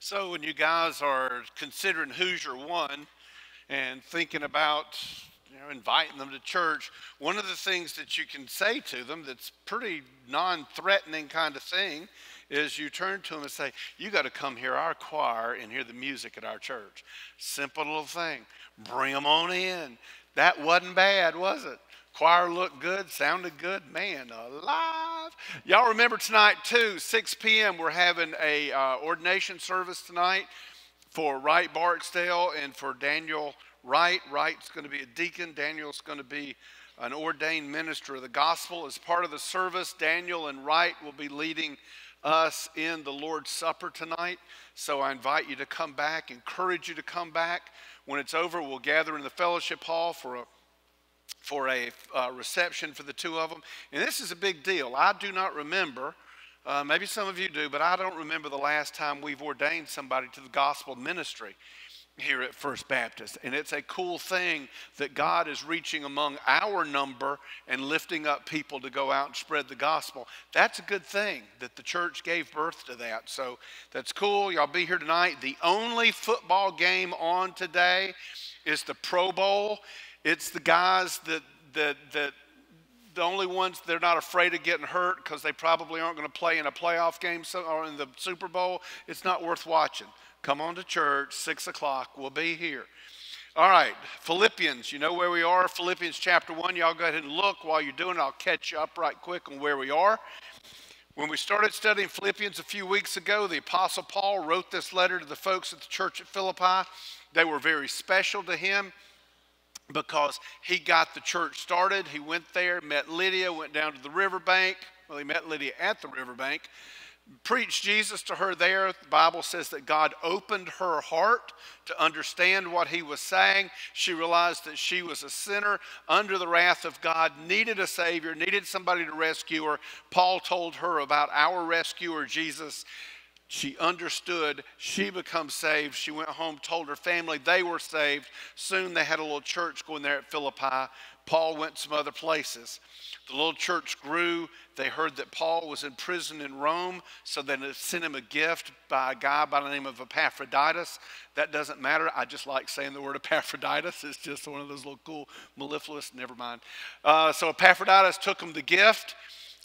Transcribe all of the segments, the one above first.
So, when you guys are considering who's your one and thinking about you know, inviting them to church, one of the things that you can say to them that's pretty non threatening kind of thing is you turn to them and say, You got to come hear our choir and hear the music at our church. Simple little thing. Bring them on in. That wasn't bad, was it? Choir looked good, sounded good. Man, alive. Y'all remember tonight, too, 6 p.m., we're having a uh, ordination service tonight for Wright Barksdale and for Daniel Wright. Wright's going to be a deacon. Daniel's going to be an ordained minister of the gospel. As part of the service, Daniel and Wright will be leading us in the Lord's Supper tonight. So I invite you to come back, encourage you to come back. When it's over, we'll gather in the fellowship hall for a for a uh, reception for the two of them. And this is a big deal. I do not remember, uh, maybe some of you do, but I don't remember the last time we've ordained somebody to the gospel ministry here at First Baptist. And it's a cool thing that God is reaching among our number and lifting up people to go out and spread the gospel. That's a good thing that the church gave birth to that. So that's cool. Y'all be here tonight. The only football game on today is the Pro Bowl. It's the guys that, that, that the only ones they're not afraid of getting hurt because they probably aren't going to play in a playoff game or in the Super Bowl. It's not worth watching. Come on to church, 6 o'clock. We'll be here. All right, Philippians, you know where we are. Philippians chapter 1. Y'all go ahead and look while you're doing it. I'll catch you up right quick on where we are. When we started studying Philippians a few weeks ago, the Apostle Paul wrote this letter to the folks at the church at Philippi. They were very special to him because he got the church started. He went there, met Lydia, went down to the riverbank. Well, he met Lydia at the riverbank, preached Jesus to her there. The Bible says that God opened her heart to understand what he was saying. She realized that she was a sinner under the wrath of God, needed a Savior, needed somebody to rescue her. Paul told her about our rescuer, Jesus. She understood. She becomes saved. She went home, told her family they were saved. Soon they had a little church going there at Philippi. Paul went some other places. The little church grew. They heard that Paul was in prison in Rome, so they sent him a gift by a guy by the name of Epaphroditus. That doesn't matter. I just like saying the word Epaphroditus. It's just one of those little cool mellifluous. Never mind. Uh, so Epaphroditus took him the gift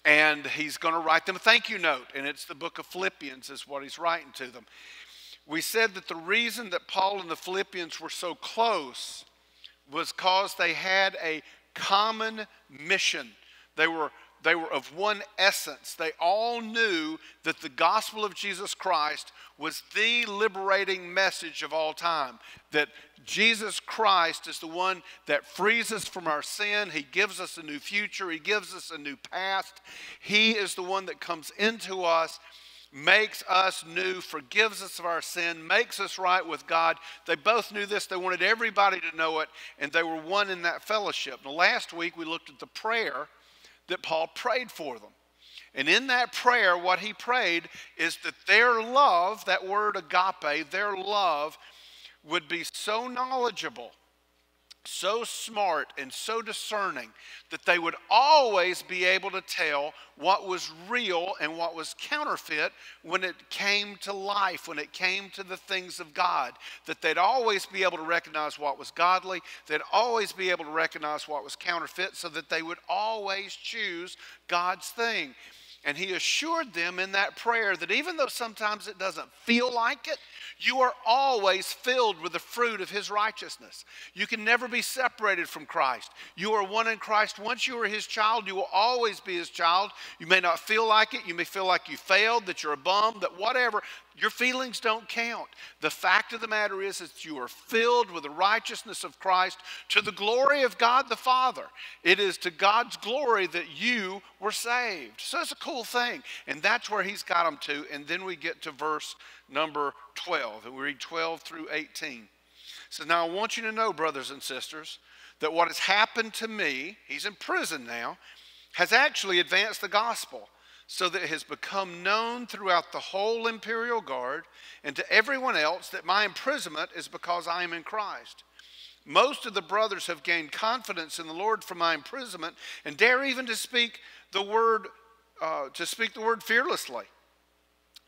and he's going to write them a thank you note. And it's the book of Philippians, is what he's writing to them. We said that the reason that Paul and the Philippians were so close was because they had a common mission. They were they were of one essence. They all knew that the gospel of Jesus Christ was the liberating message of all time. That Jesus Christ is the one that frees us from our sin. He gives us a new future, He gives us a new past. He is the one that comes into us. Makes us new, forgives us of our sin, makes us right with God. They both knew this. They wanted everybody to know it, and they were one in that fellowship. Now, last week we looked at the prayer that Paul prayed for them. And in that prayer, what he prayed is that their love, that word agape, their love, would be so knowledgeable, so smart, and so discerning that they would always be able to tell what was real and what was counterfeit when it came to life, when it came to the things of God. That they'd always be able to recognize what was godly, they'd always be able to recognize what was counterfeit, so that they would always choose God's thing. And he assured them in that prayer that even though sometimes it doesn't feel like it, you are always filled with the fruit of his righteousness. You can never be separated from Christ. You are one in Christ. Once you are his child, you will always be his child. You may not feel like it. You may feel like you failed, that you're a bum, that whatever. Your feelings don't count. The fact of the matter is that you are filled with the righteousness of Christ to the glory of God the Father. It is to God's glory that you were saved. So it's a cool thing. And that's where he's got them to. And then we get to verse number 12. And we read 12 through 18. So now I want you to know, brothers and sisters, that what has happened to me, he's in prison now, has actually advanced the gospel so that it has become known throughout the whole imperial guard and to everyone else that my imprisonment is because I am in Christ. Most of the brothers have gained confidence in the Lord from my imprisonment and dare even to speak the word, uh, to speak the word fearlessly.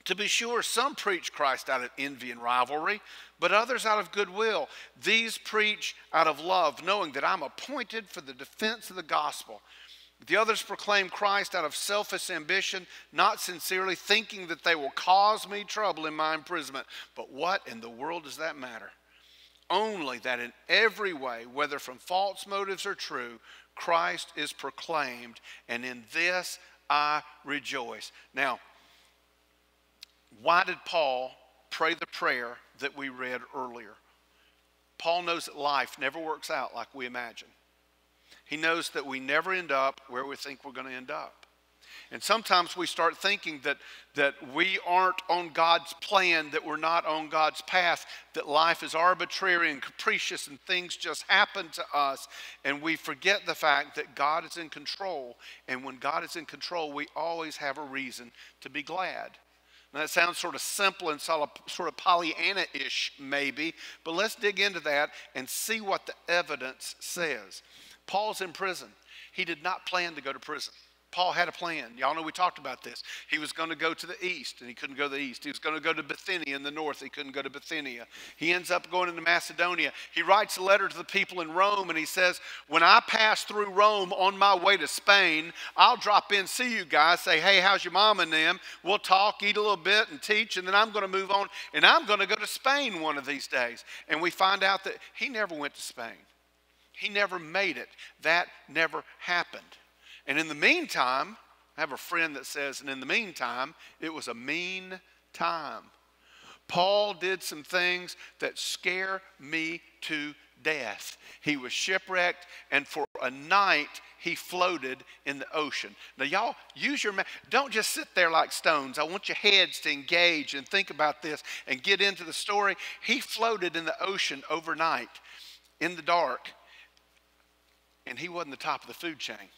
To be sure, some preach Christ out of envy and rivalry, but others out of goodwill. These preach out of love, knowing that I'm appointed for the defense of the gospel. The others proclaim Christ out of selfish ambition, not sincerely, thinking that they will cause me trouble in my imprisonment. But what in the world does that matter? Only that in every way, whether from false motives or true, Christ is proclaimed, and in this I rejoice. Now, why did Paul pray the prayer that we read earlier? Paul knows that life never works out like we imagine. He knows that we never end up where we think we're going to end up. And sometimes we start thinking that, that we aren't on God's plan, that we're not on God's path, that life is arbitrary and capricious and things just happen to us. And we forget the fact that God is in control. And when God is in control, we always have a reason to be glad. Now, that sounds sort of simple and sort of Pollyanna ish, maybe, but let's dig into that and see what the evidence says. Paul's in prison. He did not plan to go to prison. Paul had a plan. Y'all know we talked about this. He was going to go to the east, and he couldn't go to the east. He was going to go to Bithynia in the north. He couldn't go to Bithynia. He ends up going into Macedonia. He writes a letter to the people in Rome, and he says, When I pass through Rome on my way to Spain, I'll drop in, see you guys, say, Hey, how's your mom and them? We'll talk, eat a little bit, and teach, and then I'm going to move on, and I'm going to go to Spain one of these days. And we find out that he never went to Spain. He never made it. That never happened. And in the meantime, I have a friend that says, and in the meantime, it was a mean time. Paul did some things that scare me to death. He was shipwrecked, and for a night, he floated in the ocean. Now, y'all, use your, mind. don't just sit there like stones. I want your heads to engage and think about this and get into the story. He floated in the ocean overnight in the dark, and he wasn't the top of the food chain.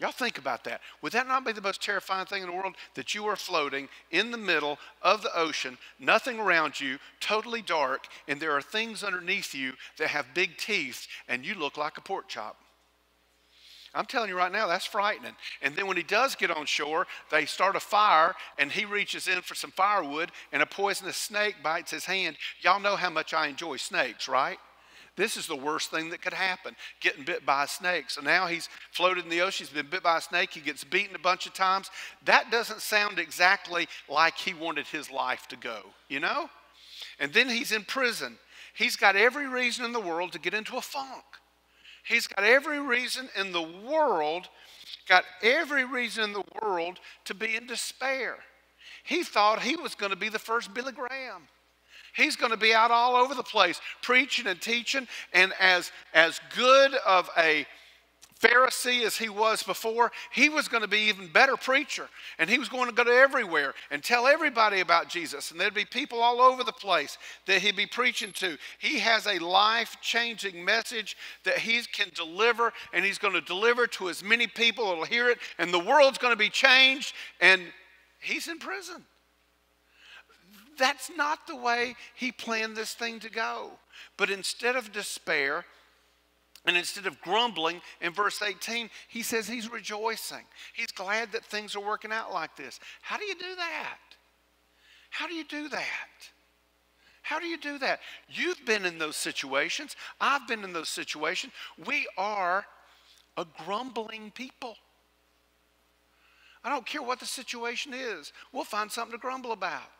Y'all think about that. Would that not be the most terrifying thing in the world? That you are floating in the middle of the ocean, nothing around you, totally dark, and there are things underneath you that have big teeth, and you look like a pork chop. I'm telling you right now, that's frightening. And then when he does get on shore, they start a fire, and he reaches in for some firewood, and a poisonous snake bites his hand. Y'all know how much I enjoy snakes, right? This is the worst thing that could happen getting bit by a snake. So now he's floated in the ocean, he's been bit by a snake, he gets beaten a bunch of times. That doesn't sound exactly like he wanted his life to go, you know? And then he's in prison. He's got every reason in the world to get into a funk. He's got every reason in the world, got every reason in the world to be in despair. He thought he was going to be the first Billy Graham. He's going to be out all over the place preaching and teaching. And as, as good of a Pharisee as he was before, he was going to be even better preacher. And he was going to go to everywhere and tell everybody about Jesus. And there'd be people all over the place that he'd be preaching to. He has a life changing message that he can deliver, and he's going to deliver to as many people that'll hear it. And the world's going to be changed. And he's in prison. That's not the way he planned this thing to go. But instead of despair, and instead of grumbling, in verse 18, he says he's rejoicing. He's glad that things are working out like this. How do you do that? How do you do that? How do you do that? You've been in those situations. I've been in those situations. We are a grumbling people. I don't care what the situation is, we'll find something to grumble about.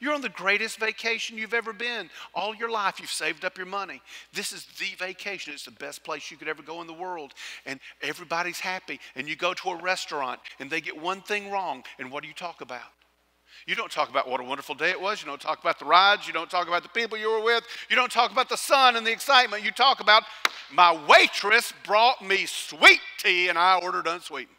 You're on the greatest vacation you've ever been. All your life, you've saved up your money. This is the vacation. It's the best place you could ever go in the world. And everybody's happy. And you go to a restaurant and they get one thing wrong. And what do you talk about? You don't talk about what a wonderful day it was. You don't talk about the rides. You don't talk about the people you were with. You don't talk about the sun and the excitement. You talk about my waitress brought me sweet tea and I ordered unsweetened.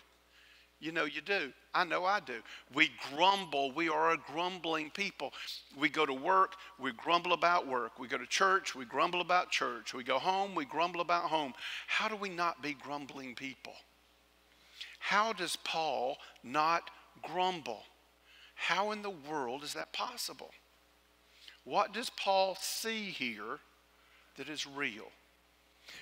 You know you do. I know I do. We grumble. We are a grumbling people. We go to work, we grumble about work. We go to church, we grumble about church. We go home, we grumble about home. How do we not be grumbling people? How does Paul not grumble? How in the world is that possible? What does Paul see here that is real?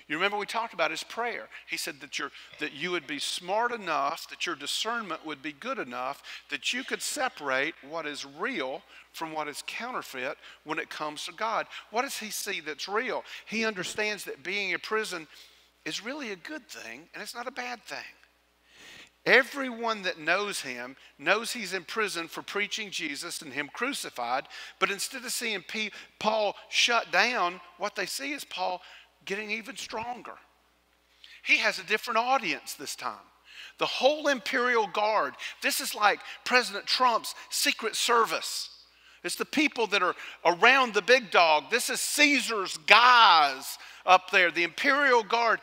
You remember we talked about his prayer. He said that, you that you would be smart enough, that your discernment would be good enough, that you could separate what is real from what is counterfeit when it comes to God. What does he see that's real? He understands that being in prison is really a good thing and it's not a bad thing. Everyone that knows him knows he's in prison for preaching Jesus and him crucified, but instead of seeing Paul shut down, what they see is Paul getting even stronger. He has a different audience this time. The whole Imperial Guard, this is like President Trump's Secret Service. It's the people that are around the big dog. This is Caesar's guys up there, the Imperial Guard.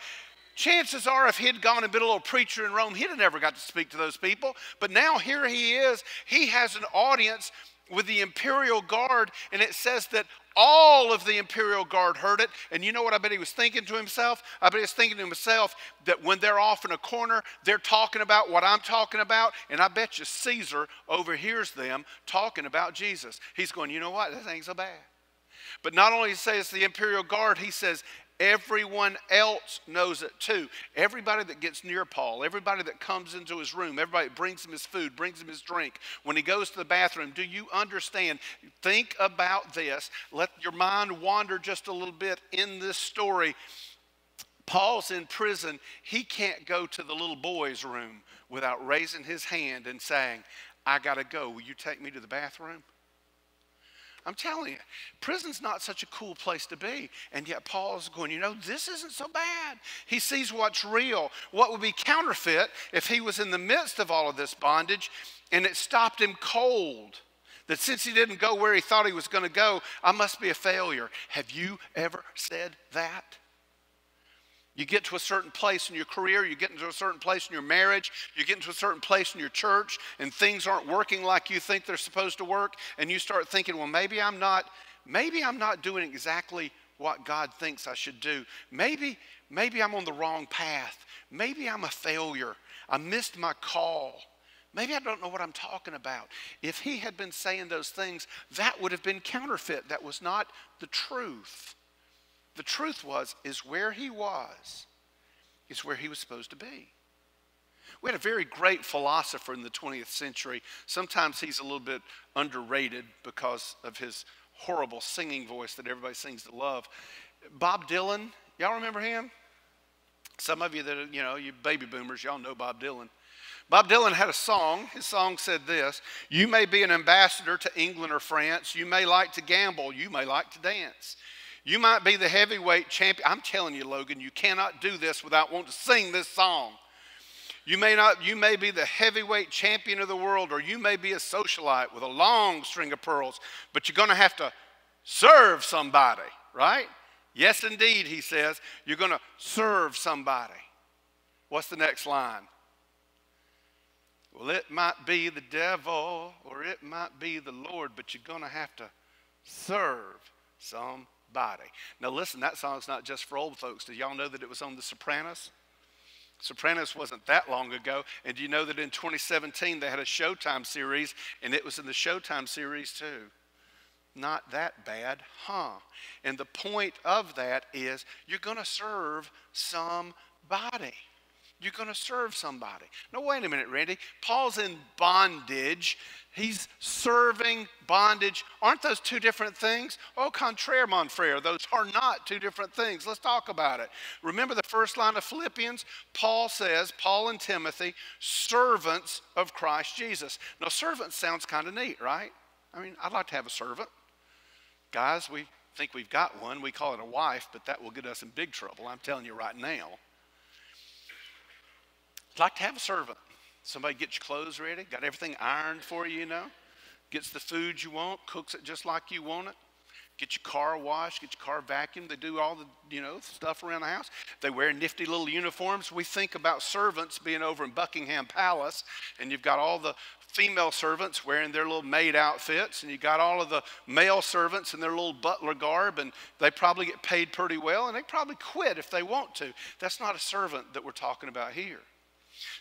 Chances are, if he had gone and been a little preacher in Rome, he'd have never got to speak to those people. But now here he is. He has an audience with the imperial guard, and it says that all of the imperial guard heard it. And you know what I bet he was thinking to himself? I bet he was thinking to himself that when they're off in a corner, they're talking about what I'm talking about. And I bet you Caesar overhears them talking about Jesus. He's going, you know what? This ain't so bad. But not only says the imperial guard, he says Everyone else knows it too. Everybody that gets near Paul, everybody that comes into his room, everybody brings him his food, brings him his drink. When he goes to the bathroom, do you understand? Think about this. Let your mind wander just a little bit in this story. Paul's in prison. He can't go to the little boy's room without raising his hand and saying, I got to go. Will you take me to the bathroom? I'm telling you, prison's not such a cool place to be. And yet Paul's going, you know, this isn't so bad. He sees what's real, what would be counterfeit if he was in the midst of all of this bondage and it stopped him cold. That since he didn't go where he thought he was going to go, I must be a failure. Have you ever said that? You get to a certain place in your career, you get into a certain place in your marriage, you get into a certain place in your church, and things aren't working like you think they're supposed to work, and you start thinking, well, maybe I'm not, maybe I'm not doing exactly what God thinks I should do. Maybe, maybe I'm on the wrong path. Maybe I'm a failure. I missed my call. Maybe I don't know what I'm talking about. If he had been saying those things, that would have been counterfeit. That was not the truth. The truth was, is where he was, is where he was supposed to be. We had a very great philosopher in the 20th century. Sometimes he's a little bit underrated because of his horrible singing voice that everybody sings to love. Bob Dylan, y'all remember him? Some of you that, are, you know, you baby boomers, y'all know Bob Dylan. Bob Dylan had a song. His song said this You may be an ambassador to England or France. You may like to gamble. You may like to dance. You might be the heavyweight champion. I'm telling you, Logan, you cannot do this without wanting to sing this song. You may not, you may be the heavyweight champion of the world, or you may be a socialite with a long string of pearls, but you're going to have to serve somebody, right? Yes, indeed, he says. You're going to serve somebody. What's the next line? Well, it might be the devil or it might be the Lord, but you're going to have to serve some body. Now, listen, that song's not just for old folks. Did y'all know that it was on The Sopranos? Sopranos wasn't that long ago. And do you know that in 2017 they had a Showtime series, and it was in the Showtime series too? Not that bad, huh? And the point of that is you're going to serve somebody. You're going to serve somebody. No, wait a minute, Randy. Paul's in bondage. He's serving bondage. Aren't those two different things? Au contraire, mon frere, those are not two different things. Let's talk about it. Remember the first line of Philippians? Paul says, Paul and Timothy, servants of Christ Jesus. Now, servant sounds kind of neat, right? I mean, I'd like to have a servant. Guys, we think we've got one. We call it a wife, but that will get us in big trouble. I'm telling you right now. I'd like to have a servant. Somebody gets your clothes ready, got everything ironed for you, you know, gets the food you want, cooks it just like you want it. Get your car washed, get your car vacuumed. They do all the, you know, stuff around the house. They wear nifty little uniforms. We think about servants being over in Buckingham Palace, and you've got all the female servants wearing their little maid outfits, and you got all of the male servants in their little butler garb, and they probably get paid pretty well, and they probably quit if they want to. That's not a servant that we're talking about here.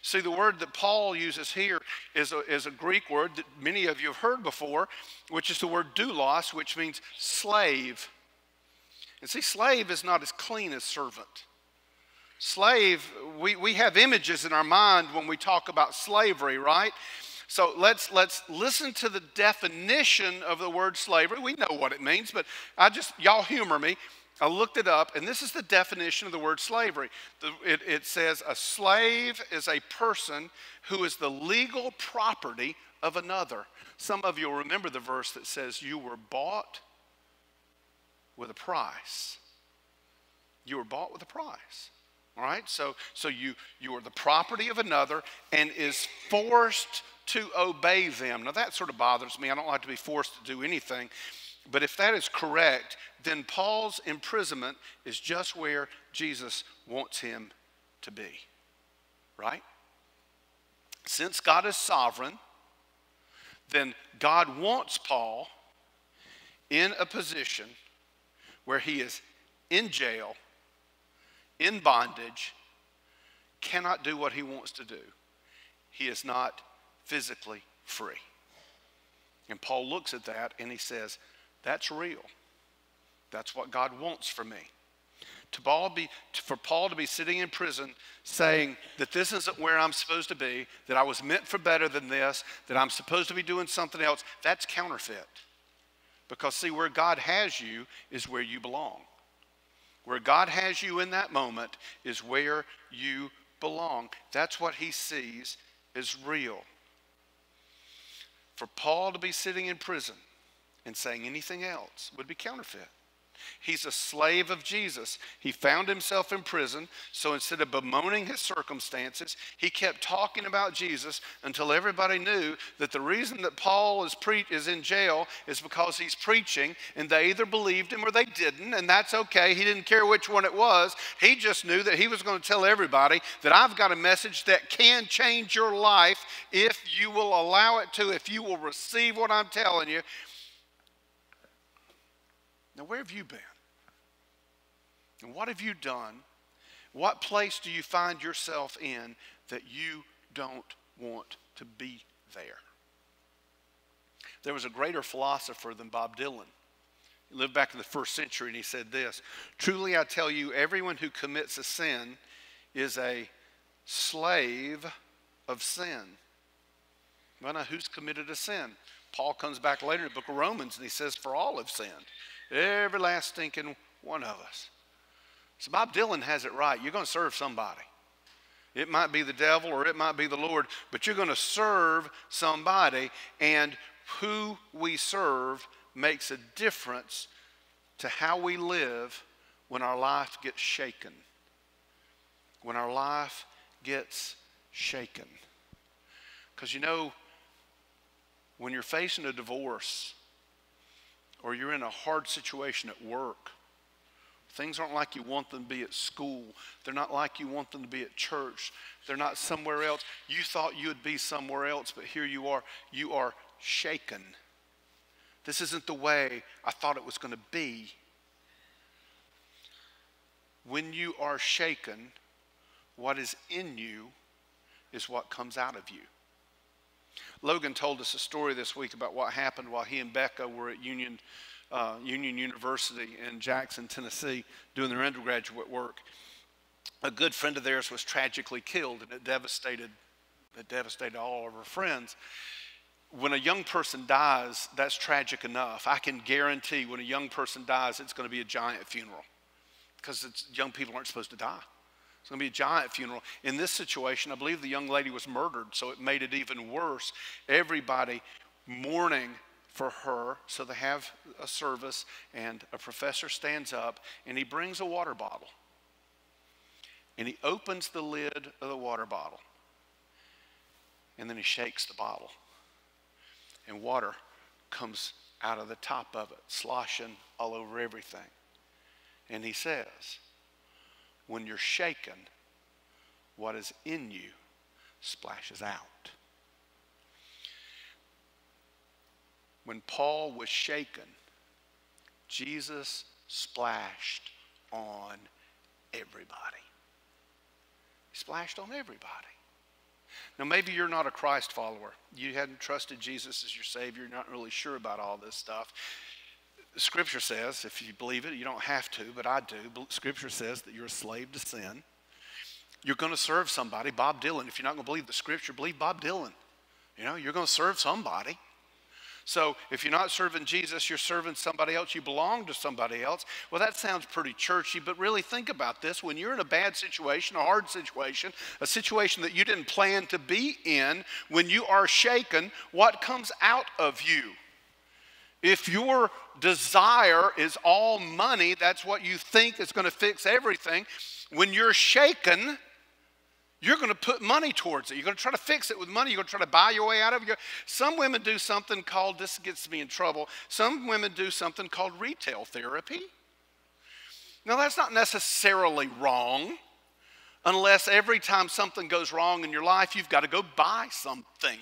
See, the word that Paul uses here is a, is a Greek word that many of you have heard before, which is the word doulos, which means slave. And see, slave is not as clean as servant. Slave, we, we have images in our mind when we talk about slavery, right? So let's, let's listen to the definition of the word slavery. We know what it means, but I just, y'all humor me. I looked it up, and this is the definition of the word slavery. It, it says a slave is a person who is the legal property of another. Some of you will remember the verse that says, You were bought with a price. You were bought with a price. All right? So, so you, you are the property of another and is forced to obey them. Now, that sort of bothers me. I don't like to be forced to do anything. But if that is correct, then Paul's imprisonment is just where Jesus wants him to be. Right? Since God is sovereign, then God wants Paul in a position where he is in jail in bondage, cannot do what he wants to do. He is not physically free. And Paul looks at that and he says, That's real. That's what God wants for me. To Paul be, for Paul to be sitting in prison saying that this isn't where I'm supposed to be, that I was meant for better than this, that I'm supposed to be doing something else, that's counterfeit. Because, see, where God has you is where you belong. Where God has you in that moment is where you belong. That's what he sees as real. For Paul to be sitting in prison and saying anything else would be counterfeit. He's a slave of Jesus. He found himself in prison, so instead of bemoaning his circumstances, he kept talking about Jesus until everybody knew that the reason that Paul is, is in jail is because he's preaching, and they either believed him or they didn't, and that's okay. He didn't care which one it was. He just knew that he was going to tell everybody that I've got a message that can change your life if you will allow it to, if you will receive what I'm telling you. Now, where have you been? And what have you done? What place do you find yourself in that you don't want to be there? There was a greater philosopher than Bob Dylan. He lived back in the first century and he said this Truly I tell you, everyone who commits a sin is a slave of sin. Well, now, who's committed a sin? Paul comes back later in the book of Romans and he says, For all have sinned. Every last stinking one of us. So Bob Dylan has it right. You're going to serve somebody. It might be the devil or it might be the Lord, but you're going to serve somebody, and who we serve makes a difference to how we live when our life gets shaken. When our life gets shaken. Because you know, when you're facing a divorce, or you're in a hard situation at work. Things aren't like you want them to be at school. They're not like you want them to be at church. They're not somewhere else. You thought you would be somewhere else, but here you are. You are shaken. This isn't the way I thought it was going to be. When you are shaken, what is in you is what comes out of you. Logan told us a story this week about what happened while he and Becca were at Union, uh, Union University in Jackson, Tennessee, doing their undergraduate work. A good friend of theirs was tragically killed, and it devastated, it devastated all of her friends. When a young person dies, that's tragic enough. I can guarantee when a young person dies, it's going to be a giant funeral because young people aren't supposed to die. It's going to be a giant funeral. In this situation, I believe the young lady was murdered, so it made it even worse. Everybody mourning for her, so they have a service, and a professor stands up and he brings a water bottle. And he opens the lid of the water bottle. And then he shakes the bottle. And water comes out of the top of it, sloshing all over everything. And he says, when you're shaken, what is in you splashes out. When Paul was shaken, Jesus splashed on everybody. He splashed on everybody. Now, maybe you're not a Christ follower. You hadn't trusted Jesus as your Savior. You're not really sure about all this stuff. Scripture says, if you believe it, you don't have to, but I do. Scripture says that you're a slave to sin. You're going to serve somebody, Bob Dylan. If you're not going to believe the scripture, believe Bob Dylan. You know, you're going to serve somebody. So if you're not serving Jesus, you're serving somebody else. You belong to somebody else. Well, that sounds pretty churchy, but really think about this. When you're in a bad situation, a hard situation, a situation that you didn't plan to be in, when you are shaken, what comes out of you? If your desire is all money, that's what you think is going to fix everything. When you're shaken, you're going to put money towards it. You're going to try to fix it with money. You're going to try to buy your way out of it. Some women do something called, this gets me in trouble, some women do something called retail therapy. Now, that's not necessarily wrong, unless every time something goes wrong in your life, you've got to go buy something,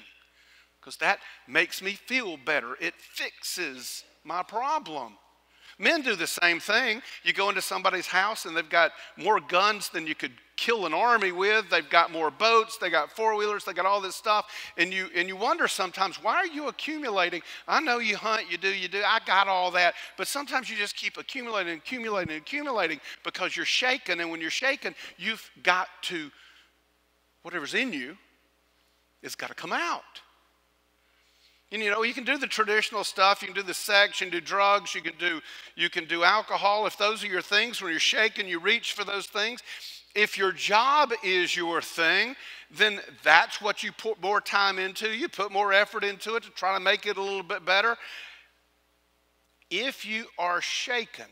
because that makes me feel better. It fixes my problem. Men do the same thing. You go into somebody's house and they've got more guns than you could kill an army with. They've got more boats. They got four wheelers. They got all this stuff. And you, and you wonder sometimes, why are you accumulating? I know you hunt, you do, you do. I got all that. But sometimes you just keep accumulating, accumulating, accumulating because you're shaken. And when you're shaken, you've got to, whatever's in you, it's got to come out. And, you know, you can do the traditional stuff. You can do the sex. You can do drugs. You can do, you can do alcohol. If those are your things, when you're shaken, you reach for those things. If your job is your thing, then that's what you put more time into. You put more effort into it to try to make it a little bit better. If you are shaken,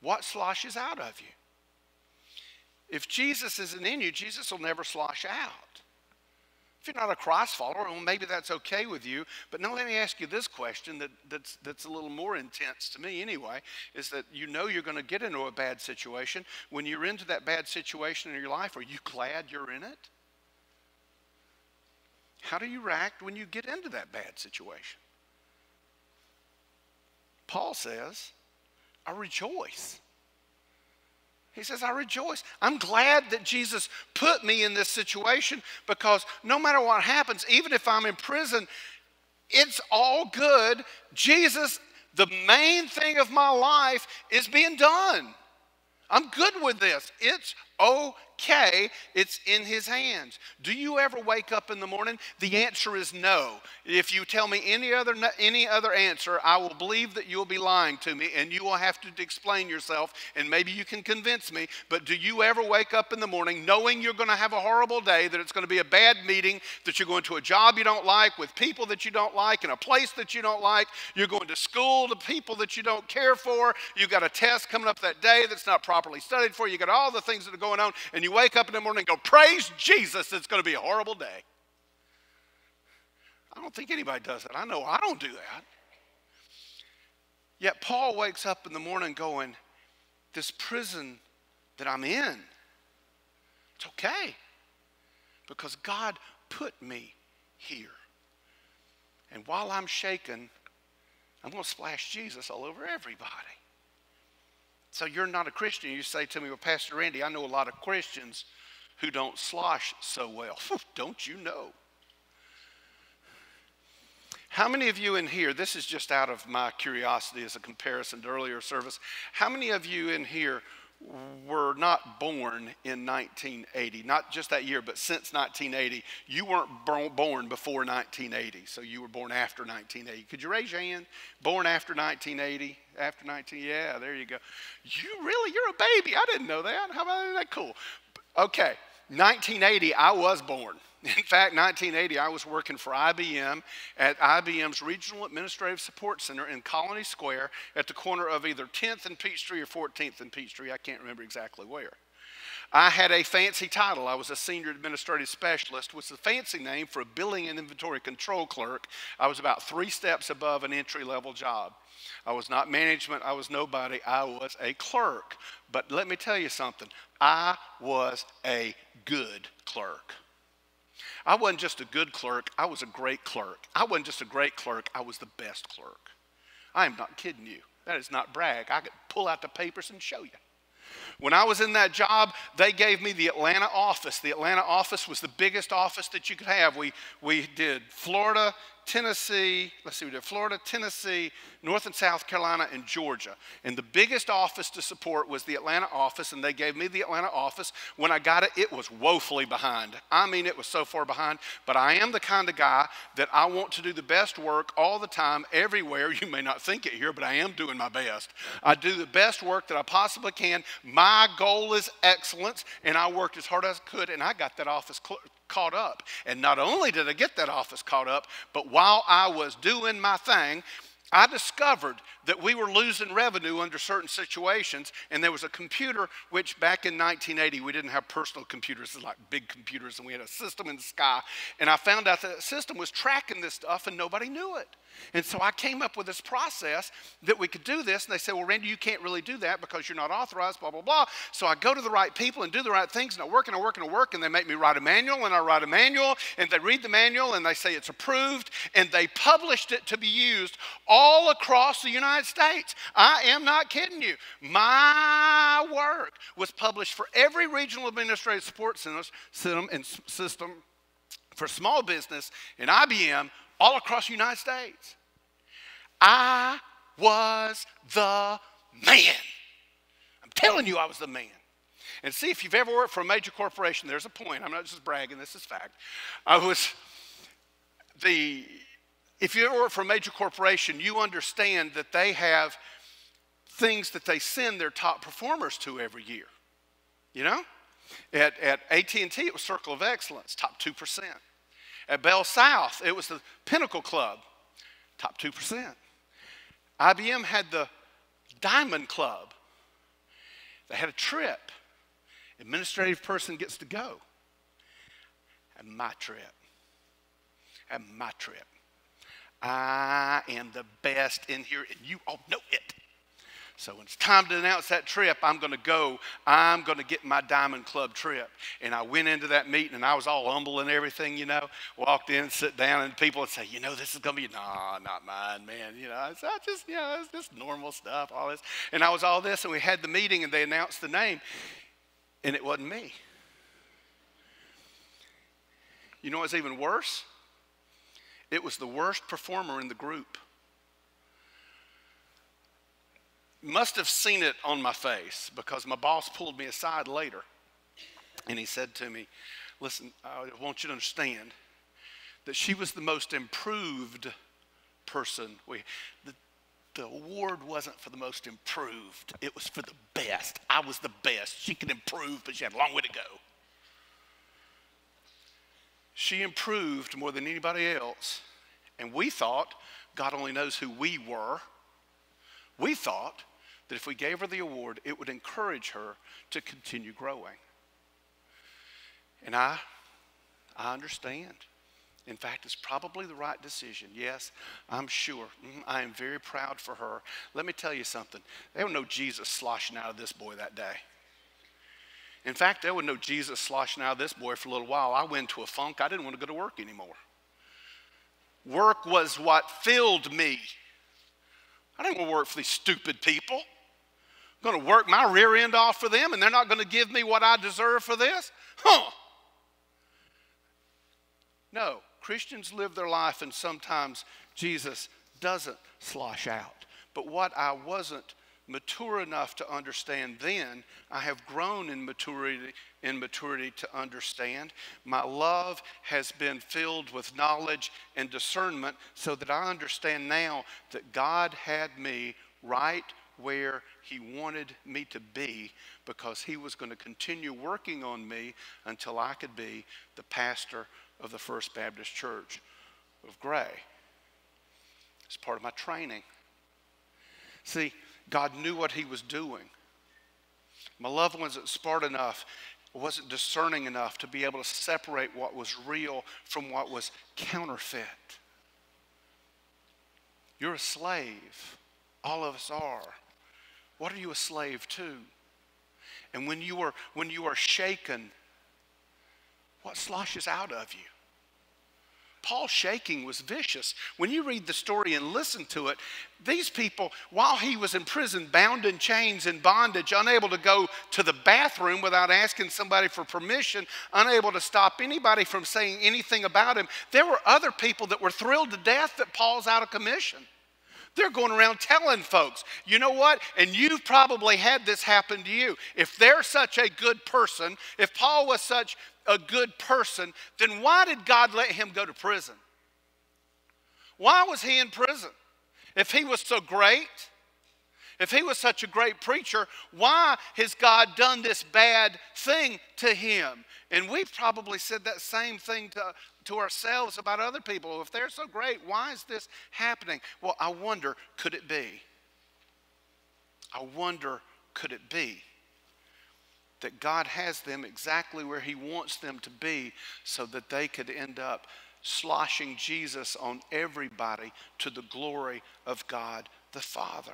what sloshes out of you? If Jesus isn't in you, Jesus will never slosh out. If you're not a Christ follower, well, maybe that's okay with you. But now let me ask you this question that, that's, that's a little more intense to me anyway is that you know you're going to get into a bad situation. When you're into that bad situation in your life, are you glad you're in it? How do you react when you get into that bad situation? Paul says, I rejoice. He says, I rejoice. I'm glad that Jesus put me in this situation because no matter what happens, even if I'm in prison, it's all good. Jesus, the main thing of my life is being done. I'm good with this. It's okay. It's in his hands. Do you ever wake up in the morning? The answer is no. If you tell me any other any other answer, I will believe that you'll be lying to me and you will have to explain yourself and maybe you can convince me, but do you ever wake up in the morning knowing you're going to have a horrible day, that it's going to be a bad meeting, that you're going to a job you don't like with people that you don't like in a place that you don't like, you're going to school to people that you don't care for, you've got a test coming up that day that's not properly studied for, you got all the things that are going on and you wake up in the morning and go, Praise Jesus, it's going to be a horrible day. I don't think anybody does that. I know I don't do that. Yet Paul wakes up in the morning going, This prison that I'm in, it's okay because God put me here. And while I'm shaken, I'm going to splash Jesus all over everybody. So you're not a Christian. You say to me, well, Pastor Randy, I know a lot of Christians who don't slosh so well. don't you know? How many of you in here, this is just out of my curiosity as a comparison to earlier service, how many of you in here were not born in 1980, not just that year, but since 1980. You weren't born before 1980, so you were born after 1980. Could you raise your hand? Born after 1980? After 19, yeah, there you go. You really, you're a baby. I didn't know that. How about that? Cool. Okay, 1980, I was born. In fact, 1980, I was working for IBM at IBM's Regional Administrative Support Center in Colony Square at the corner of either 10th and Peachtree or 14th and Peachtree. I can't remember exactly where. I had a fancy title. I was a senior administrative specialist, which is a fancy name for a billing and inventory control clerk. I was about three steps above an entry level job. I was not management, I was nobody, I was a clerk. But let me tell you something I was a good clerk. I wasn't just a good clerk, I was a great clerk. I wasn't just a great clerk, I was the best clerk. I am not kidding you. That is not brag. I could pull out the papers and show you. When I was in that job, they gave me the Atlanta office. The Atlanta office was the biggest office that you could have. We, we did Florida, Tennessee, let's see, we did Florida, Tennessee, North and South Carolina, and Georgia. And the biggest office to support was the Atlanta office, and they gave me the Atlanta office. When I got it, it was woefully behind. I mean, it was so far behind. But I am the kind of guy that I want to do the best work all the time, everywhere. You may not think it here, but I am doing my best. I do the best work that I possibly can. My goal is excellence, and I worked as hard as I could, and I got that office caught up. And not only did I get that office caught up, but while I was doing my thing, I discovered that we were losing revenue under certain situations, and there was a computer which back in 1980 we didn't have personal computers, like big computers, and we had a system in the sky. And I found out that the system was tracking this stuff, and nobody knew it. And so I came up with this process that we could do this. And they said, Well, Randy, you can't really do that because you're not authorized, blah, blah, blah. So I go to the right people and do the right things, and I work and I work and I work, and they make me write a manual, and I write a manual, and they read the manual, and they say it's approved, and they published it to be used all across the United States. I am not kidding you. My work was published for every regional administrative support system system for small business in IBM all across the United States. I was the man. I'm telling you, I was the man. And see, if you've ever worked for a major corporation, there's a point. I'm not just bragging, this is fact. I was the, if you ever work for a major corporation, you understand that they have things that they send their top performers to every year. You know? At, at AT&T, it was Circle of Excellence, top 2%. At Bell South, it was the Pinnacle Club, top 2%. IBM had the Diamond Club. They had a trip. Administrative person gets to go. And my trip. And my trip. I am the best in here, and you all know it. So when it's time to announce that trip, I'm going to go. I'm going to get my Diamond Club trip. And I went into that meeting and I was all humble and everything, you know. Walked in, sit down, and people would say, you know, this is going to be, nah, not mine, man. You know, I just, you know, it's just normal stuff, all this. And I was all this, and we had the meeting and they announced the name, and it wasn't me. You know what's even worse? It was the worst performer in the group. Must have seen it on my face because my boss pulled me aside later and he said to me, Listen, I want you to understand that she was the most improved person. We, the, the award wasn't for the most improved, it was for the best. I was the best. She could improve, but she had a long way to go. She improved more than anybody else. And we thought, God only knows who we were. We thought that if we gave her the award, it would encourage her to continue growing. And I, I understand. In fact, it's probably the right decision. Yes, I'm sure. Mm, I am very proud for her. Let me tell you something. There was no Jesus sloshing out of this boy that day. In fact, there was no Jesus sloshing out of this boy for a little while. I went to a funk. I didn't want to go to work anymore. Work was what filled me. I didn't want to work for these stupid people going to work my rear end off for them and they're not going to give me what I deserve for this? Huh. No, Christians live their life and sometimes Jesus doesn't slosh out. But what I wasn't mature enough to understand then, I have grown in maturity in maturity to understand. My love has been filled with knowledge and discernment so that I understand now that God had me right where he wanted me to be because he was going to continue working on me until I could be the pastor of the First Baptist Church of Gray. It's part of my training. See, God knew what he was doing. My loved ones at smart enough, wasn't discerning enough to be able to separate what was real from what was counterfeit. You're a slave. All of us are. What are you a slave to? And when you are, when you are shaken, what sloshes out of you? Paul's shaking was vicious. When you read the story and listen to it, these people, while he was in prison, bound in chains in bondage, unable to go to the bathroom without asking somebody for permission, unable to stop anybody from saying anything about him, there were other people that were thrilled to death that Paul's out of commission. They're going around telling folks, you know what? And you've probably had this happen to you. If they're such a good person, if Paul was such a good person, then why did God let him go to prison? Why was he in prison? If he was so great, if he was such a great preacher, why has God done this bad thing to him? And we've probably said that same thing to, to ourselves about other people. If they're so great, why is this happening? Well, I wonder, could it be? I wonder, could it be that God has them exactly where He wants them to be so that they could end up sloshing Jesus on everybody to the glory of God the Father?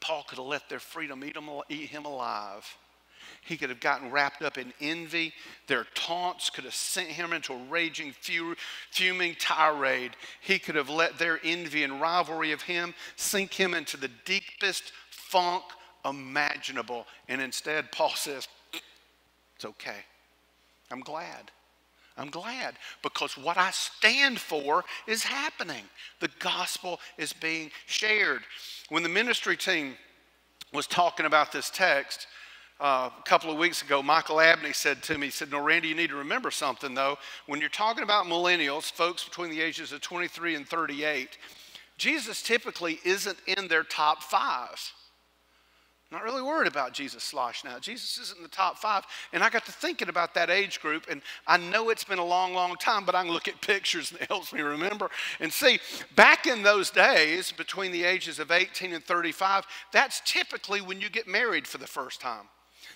Paul could have let their freedom eat, them, eat him alive. He could have gotten wrapped up in envy. Their taunts could have sent him into a raging, fuming tirade. He could have let their envy and rivalry of him sink him into the deepest funk imaginable. And instead, Paul says, It's okay. I'm glad. I'm glad because what I stand for is happening. The gospel is being shared. When the ministry team was talking about this text, uh, a couple of weeks ago, Michael Abney said to me, he said, No, Randy, you need to remember something though. When you're talking about millennials, folks between the ages of 23 and 38, Jesus typically isn't in their top five. Not really worried about Jesus slosh now. Jesus isn't in the top five. And I got to thinking about that age group, and I know it's been a long, long time, but I can look at pictures and it helps me remember. And see, back in those days, between the ages of 18 and 35, that's typically when you get married for the first time.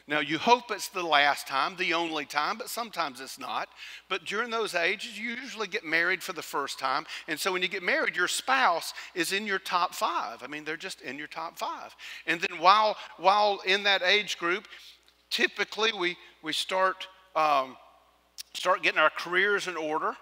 Now, you hope it's the last time, the only time, but sometimes it's not. But during those ages, you usually get married for the first time. And so when you get married, your spouse is in your top five. I mean, they're just in your top five. And then while, while in that age group, typically we, we start, um, start getting our careers in order.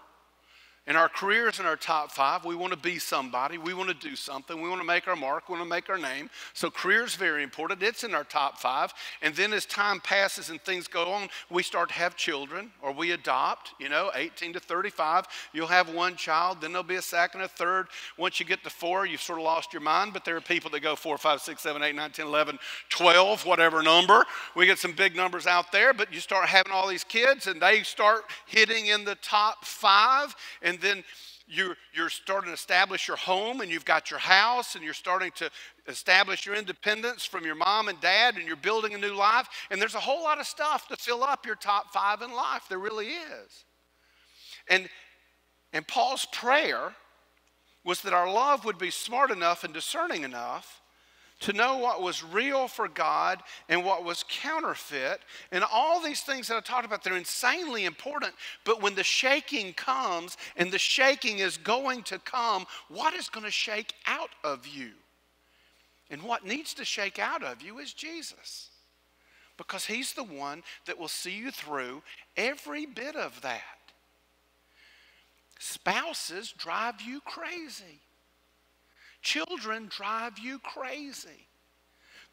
And our careers in our top five, we want to be somebody. We want to do something. We want to make our mark. We want to make our name. So career is very important. It's in our top five. And then as time passes and things go on, we start to have children or we adopt, you know, 18 to 35. You'll have one child, then there'll be a second, a third. Once you get to four, you've sort of lost your mind. But there are people that go four, five, six, seven, eight, nine, 10, 11, 12, whatever number. We get some big numbers out there, but you start having all these kids and they start hitting in the top five. And and then you're, you're starting to establish your home and you've got your house and you're starting to establish your independence from your mom and dad and you're building a new life. And there's a whole lot of stuff to fill up your top five in life. There really is. And, and Paul's prayer was that our love would be smart enough and discerning enough to know what was real for God and what was counterfeit. And all these things that I talked about, they're insanely important. But when the shaking comes, and the shaking is going to come, what is going to shake out of you? And what needs to shake out of you is Jesus. Because he's the one that will see you through every bit of that. Spouses drive you crazy. Children drive you crazy.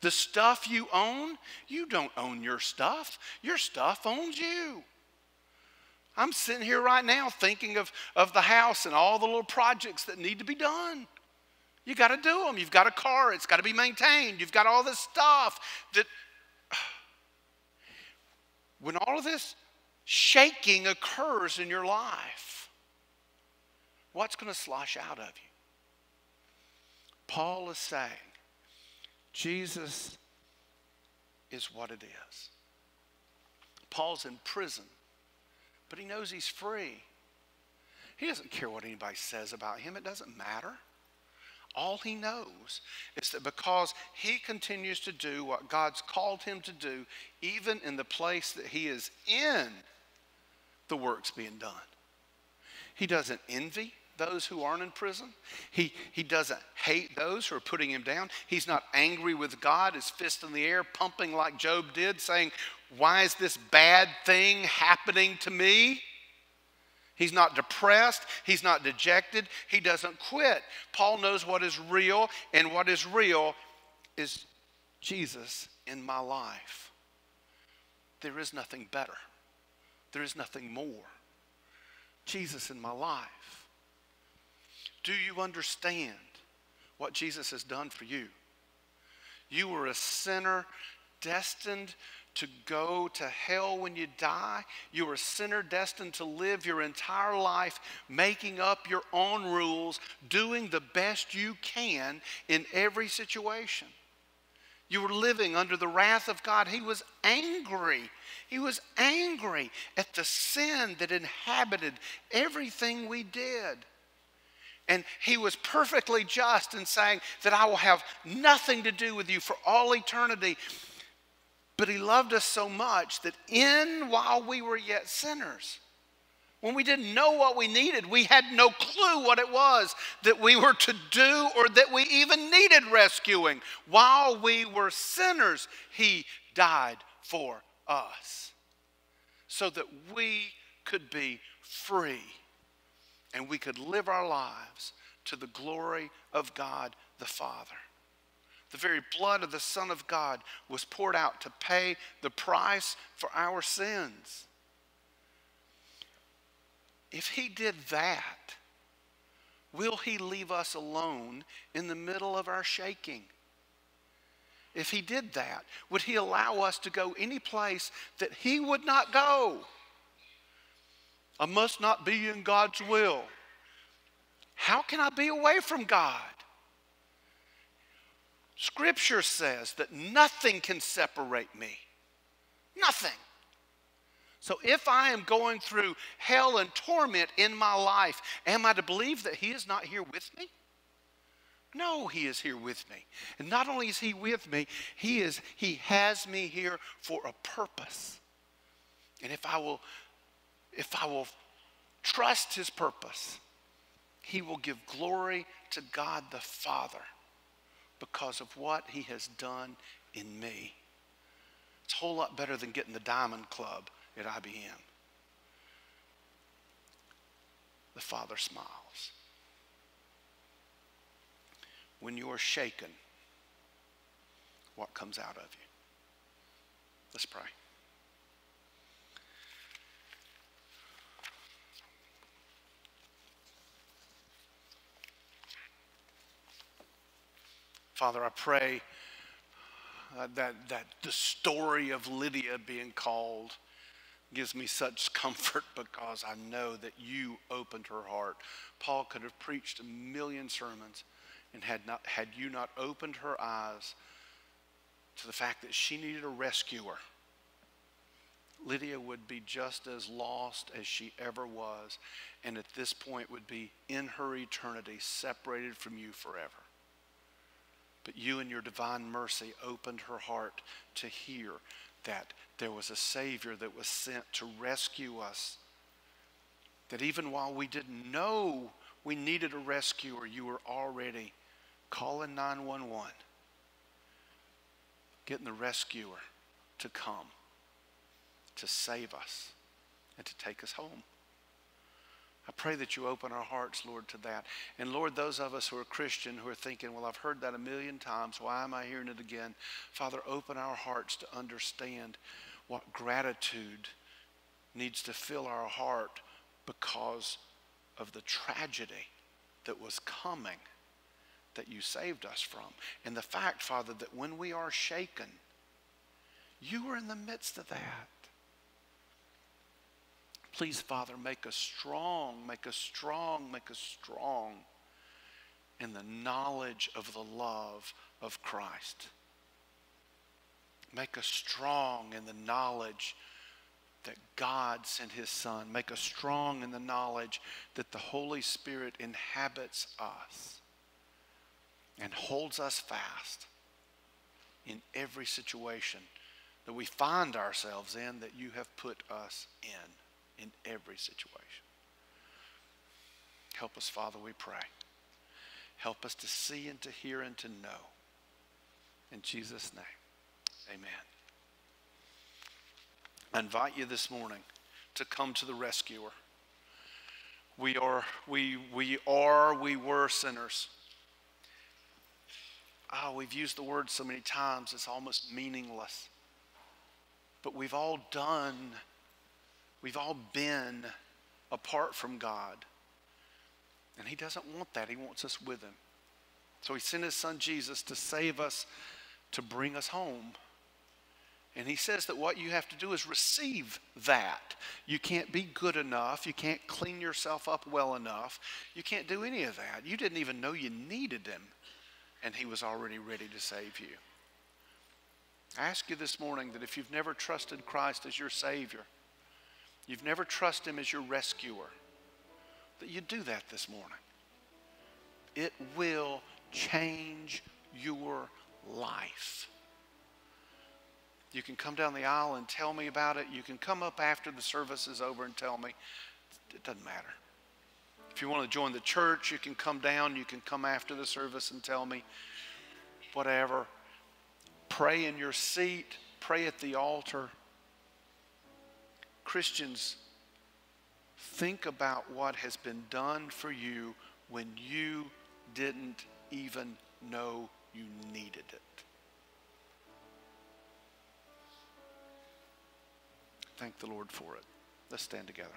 The stuff you own, you don't own your stuff. Your stuff owns you. I'm sitting here right now thinking of, of the house and all the little projects that need to be done. You got to do them. You've got a car, it's got to be maintained. You've got all this stuff that. When all of this shaking occurs in your life, what's going to slosh out of you? Paul is saying Jesus is what it is. Paul's in prison, but he knows he's free. He doesn't care what anybody says about him, it doesn't matter. All he knows is that because he continues to do what God's called him to do, even in the place that he is in, the work's being done. He doesn't envy, those who aren't in prison. He, he doesn't hate those who are putting him down. He's not angry with God, his fist in the air, pumping like Job did, saying, Why is this bad thing happening to me? He's not depressed. He's not dejected. He doesn't quit. Paul knows what is real, and what is real is Jesus in my life. There is nothing better, there is nothing more. Jesus in my life. Do you understand what Jesus has done for you? You were a sinner destined to go to hell when you die. You are a sinner destined to live your entire life making up your own rules, doing the best you can in every situation. You were living under the wrath of God. He was angry. He was angry at the sin that inhabited everything we did. And he was perfectly just in saying that I will have nothing to do with you for all eternity. But he loved us so much that in while we were yet sinners, when we didn't know what we needed, we had no clue what it was that we were to do or that we even needed rescuing. While we were sinners, he died for us so that we could be free and we could live our lives to the glory of God the Father. The very blood of the Son of God was poured out to pay the price for our sins. If He did that, will He leave us alone in the middle of our shaking? If He did that, would He allow us to go any place that He would not go? I must not be in God's will. How can I be away from God? Scripture says that nothing can separate me. Nothing. So if I am going through hell and torment in my life, am I to believe that He is not here with me? No, He is here with me. And not only is He with me, He is He has me here for a purpose. And if I will, if I will trust His purpose, He will give glory to God the Father because of what he has done in me. It's a whole lot better than getting the Diamond Club at IBM. The Father smiles. When you are shaken, what comes out of you? Let's pray. Father, I pray uh, that, that the story of Lydia being called gives me such comfort because I know that you opened her heart. Paul could have preached a million sermons and had, not, had you not opened her eyes to the fact that she needed a rescuer, Lydia would be just as lost as she ever was, and at this point would be in her eternity separated from you forever. But you, in your divine mercy, opened her heart to hear that there was a Savior that was sent to rescue us. That even while we didn't know we needed a rescuer, you were already calling 911, getting the rescuer to come to save us and to take us home. I pray that you open our hearts, Lord, to that. And Lord, those of us who are Christian who are thinking, well, I've heard that a million times. Why am I hearing it again? Father, open our hearts to understand what gratitude needs to fill our heart because of the tragedy that was coming that you saved us from. And the fact, Father, that when we are shaken, you are in the midst of that. Please, Father, make us strong, make us strong, make us strong in the knowledge of the love of Christ. Make us strong in the knowledge that God sent his Son. Make us strong in the knowledge that the Holy Spirit inhabits us and holds us fast in every situation that we find ourselves in that you have put us in in every situation. Help us, Father, we pray. Help us to see and to hear and to know. In Jesus' name, amen. I invite you this morning to come to the rescuer. We are, we, we are, we were sinners. Oh, we've used the word so many times, it's almost meaningless. But we've all done, we've all been apart from God. And He doesn't want that. He wants us with Him. So He sent His Son Jesus to save us, to bring us home. And he says that what you have to do is receive that. You can't be good enough. You can't clean yourself up well enough. You can't do any of that. You didn't even know you needed him, and he was already ready to save you. I ask you this morning that if you've never trusted Christ as your Savior, you've never trusted him as your rescuer, that you do that this morning. It will change your life. You can come down the aisle and tell me about it. You can come up after the service is over and tell me. It doesn't matter. If you want to join the church, you can come down. You can come after the service and tell me. Whatever. Pray in your seat, pray at the altar. Christians, think about what has been done for you when you didn't even know you needed it. Thank the Lord for it. Let's stand together.